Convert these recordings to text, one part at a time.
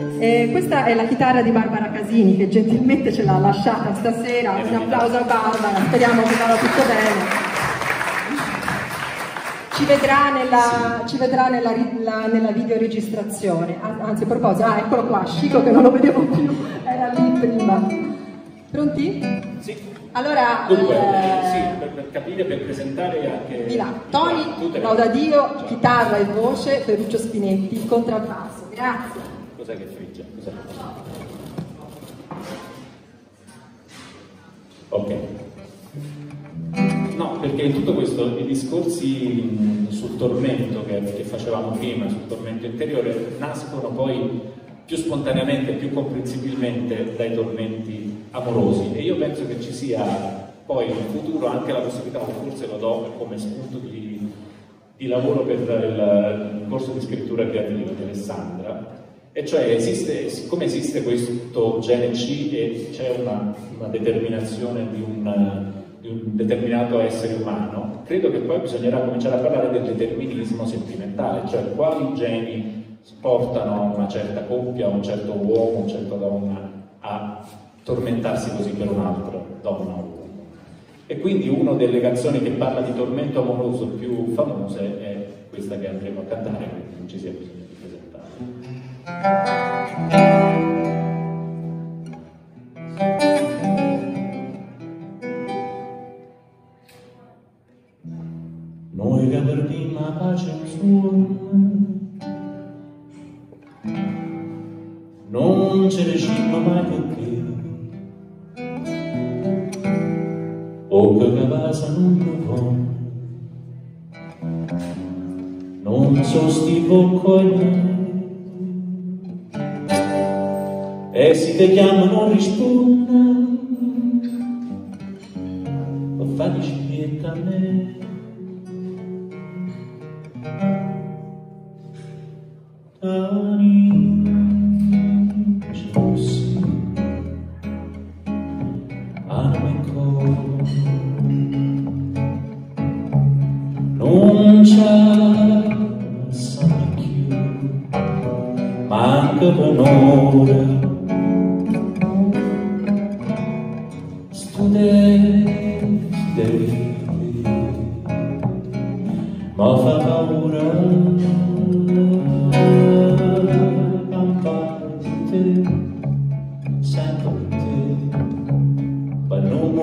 Eh, questa è la chitarra di Barbara Casini che gentilmente ce l'ha lasciata stasera. Un applauso a Barbara, speriamo che vada tutto bene. Ci vedrà nella, ci vedrà nella, la, nella videoregistrazione. Anzi, a proposito, ah, eccolo qua, Scico che non lo vedevo più, era lì prima. Pronti? Sì. Allora, Dunque, eh, sì, per, per, capire, per presentare anche... Di là, Tony, Laudadio, chitarra e voce, Ferruccio Spinetti, contrabbasso. Grazie. Cos'è che frigge? Cos'è? Ok. No, perché in tutto questo i discorsi sul tormento che, che facevamo prima, sul tormento interiore, nascono poi più spontaneamente, più comprensibilmente dai tormenti amorosi e io penso che ci sia poi in futuro anche la possibilità, forse lo do come spunto di, di lavoro per il, corso di scrittura creativa di Alessandra, e cioè esiste, siccome esiste questo gene C e c'è una, una determinazione di un, di un, determinato essere umano, credo che poi bisognerà cominciare a parlare del determinismo sentimentale, cioè quali geni portano una certa coppia, un certo uomo, una certa donna a tormentarsi così per un altro, donna o uomo. E quindi una delle canzoni che parla di tormento amoroso più famose è questa che andremo a cantare, quindi non ci sia bisogno. Noi che perdiamo la pace in suo non ce ne riusciamo mai perché o che casa non lo può non so sti con e si ti chiamano risponda. O fai scipietta a me. Tani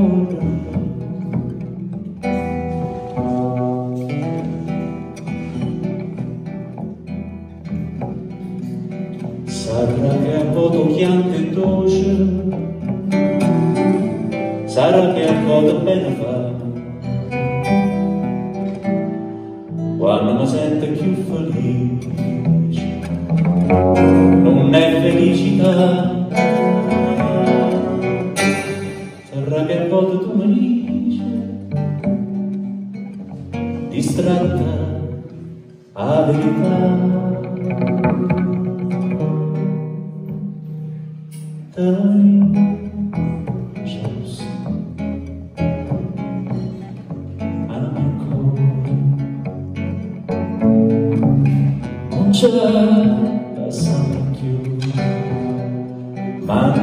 me corre distratta a verità. Time just I'm cold Non c'è passare più Manca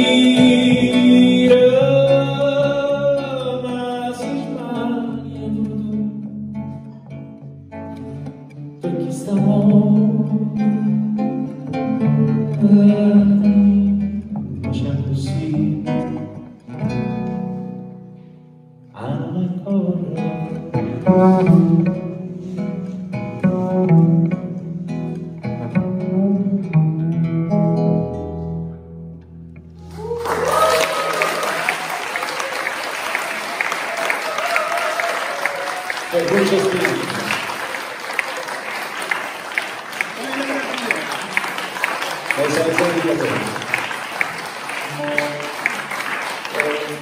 Gracias.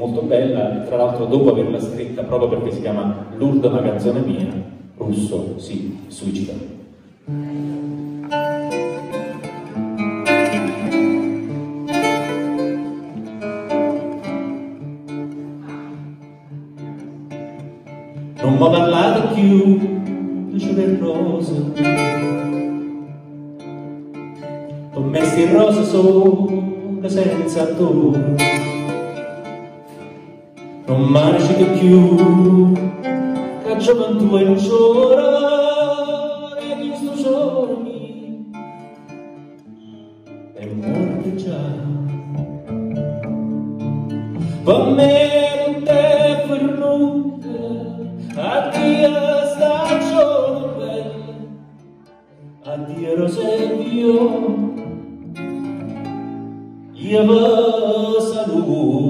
molto bella, tra l'altro dopo averla scritta proprio perché si chiama una canzone mia, Russo si suicida. Non mi parlate più luce rosa ho messo in rosa sopra senza tu non marci più. Che gioventù è e questo giorno è morto già. Per me non è venuta addio stagione bella, addio Rosevio, saluto.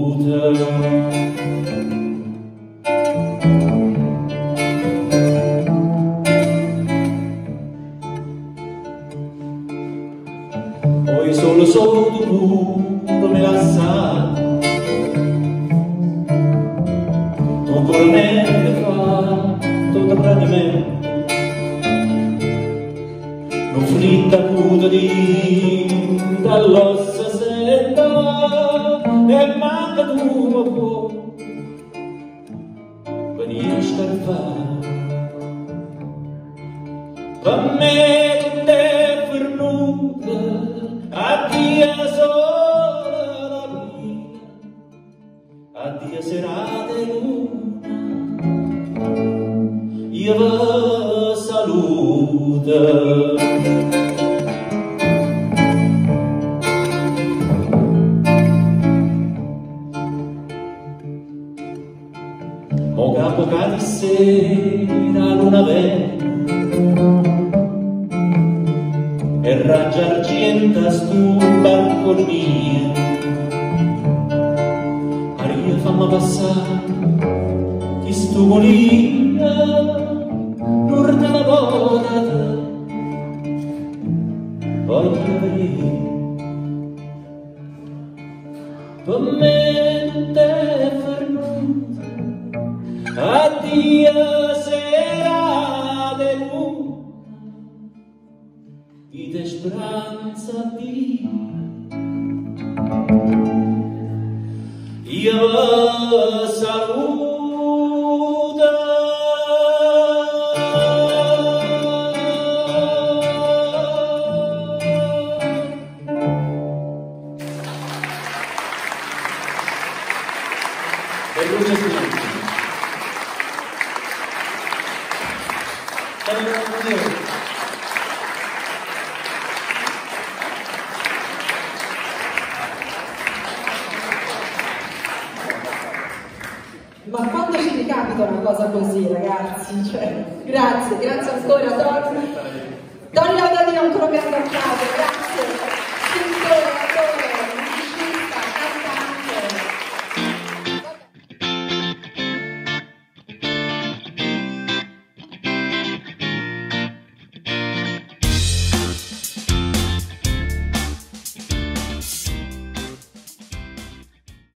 Poi solo solo tu come la sai ancora ne fa tutta praticamente non fritta puta di venire a scarfare per me non è venuta addio sola la mia addio serate luna io vi saluto raggia argenta stu balconia Maria fammi passare. Chi stu molina l'urta la boda voglio venire. Per me non te fermuta addio. sera speranza di io saluto. Per luce Ma quando ci ricapita una cosa così, ragazzi? Cioè, grazie, grazie ancora. Don Laudadino, ancora un grande applauso, grazie.